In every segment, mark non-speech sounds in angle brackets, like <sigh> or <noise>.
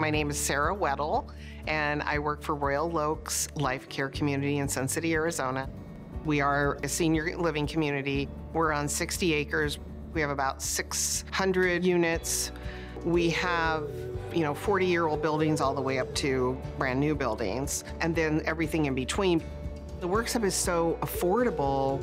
My name is Sarah Weddle, and I work for Royal Oaks Life Care Community in Sun City, Arizona. We are a senior living community. We're on 60 acres. We have about 600 units. We have, you know, 40 year old buildings all the way up to brand new buildings, and then everything in between. The WorxHub is so affordable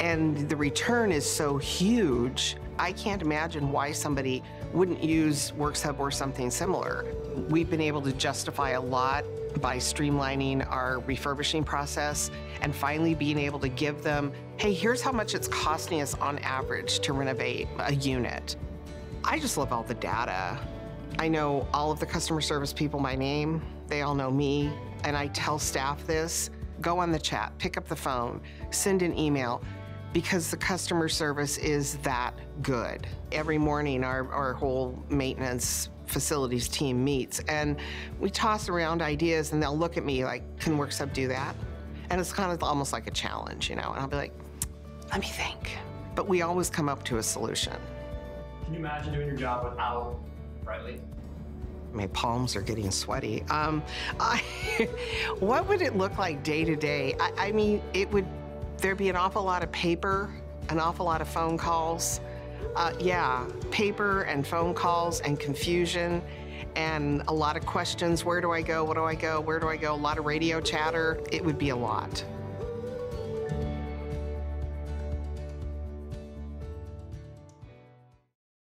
and the return is so huge. I can't imagine why somebody wouldn't use WorxHub or something similar. We've been able to justify a lot by streamlining our refurbishing process and finally being able to give them, hey, here's how much it's costing us on average to renovate a unit. I just love all the data. I know all of the customer service people by name, they all know me, and I tell staff this go on the chat, pick up the phone, send an email, because the customer service is that good. Every morning, our, our whole maintenance facilities team meets and we toss around ideas and they'll look at me like, can WorxHub do that? And it's kind of almost like a challenge, you know, and I'll be like, let me think. But we always come up to a solution. Can you imagine doing your job without Brightly? My palms are getting sweaty. Um, <laughs> I, what would it look like day to day? I, I mean, it would there'd be an awful lot of paper, an awful lot of phone calls. Uh, yeah, paper and phone calls and confusion and a lot of questions. Where do I go? What do I go? Where do I go? A lot of radio chatter. It would be a lot.